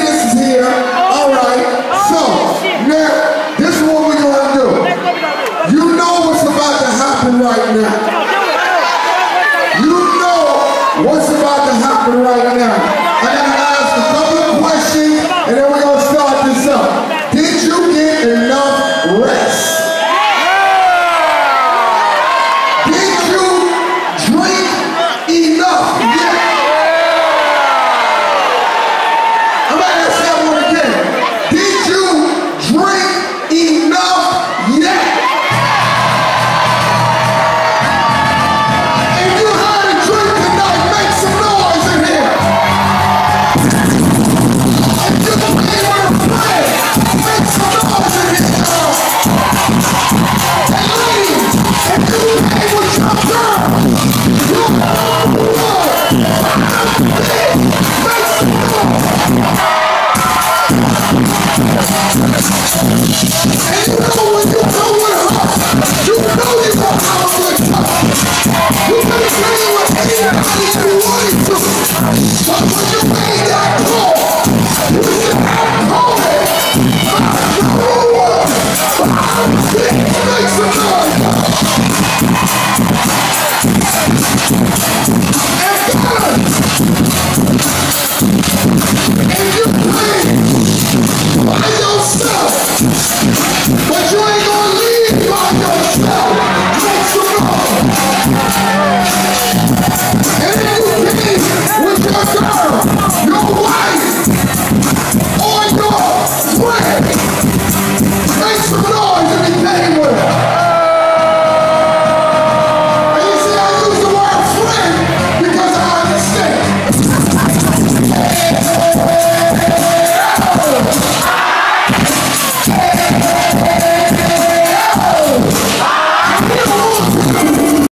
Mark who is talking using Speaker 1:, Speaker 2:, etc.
Speaker 1: Venus is here. All right. So now. I'm